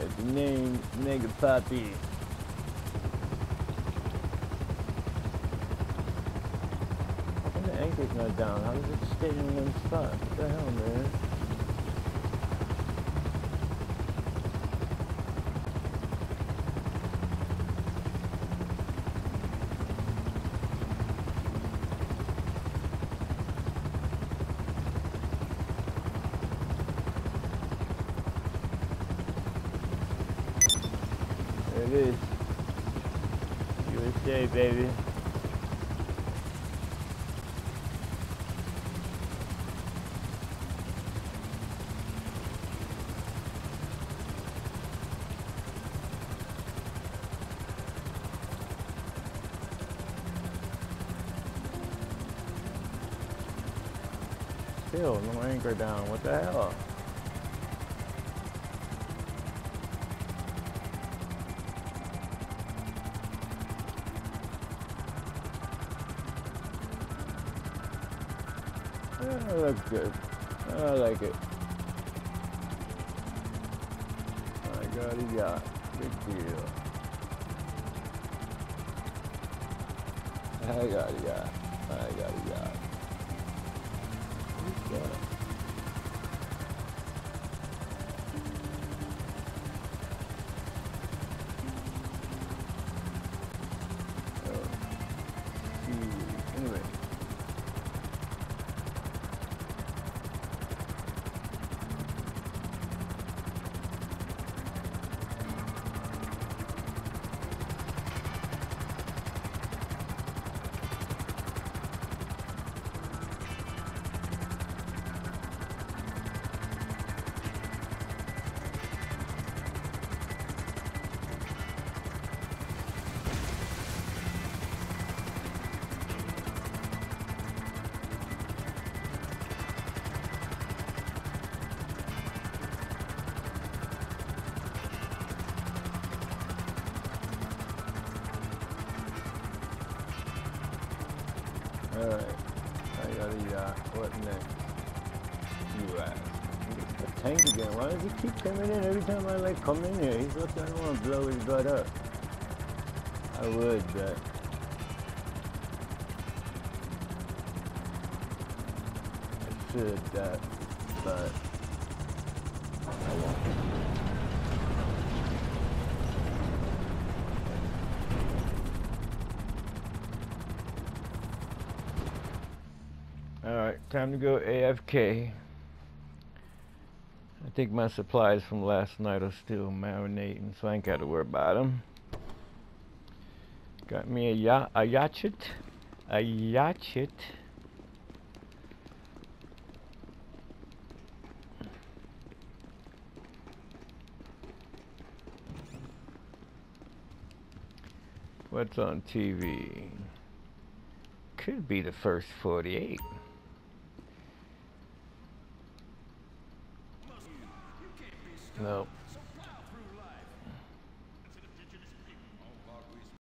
That's the name, Mega Poppy. How the anchor's not down? How does it stay in one spot? What the hell, man? Is. USA, baby. Still, no anchor down. What the hell? Oh, that looks good. Oh, I like it. Oh I got a yacht. Big deal. I got a yacht. I got a yacht. Alright. I got a yacht. What next? You ask. A tank again. Why does he keep coming in every time I like come in here? He's like, I don't want to blow his butt up. I would, but. I should that, but. I won't. Alright, time to go AFK. I think my supplies from last night are still marinating, so I ain't got to worry about them. Got me a yacht, a yachet, a yachet. What's on TV? Could be the first 48. Nope.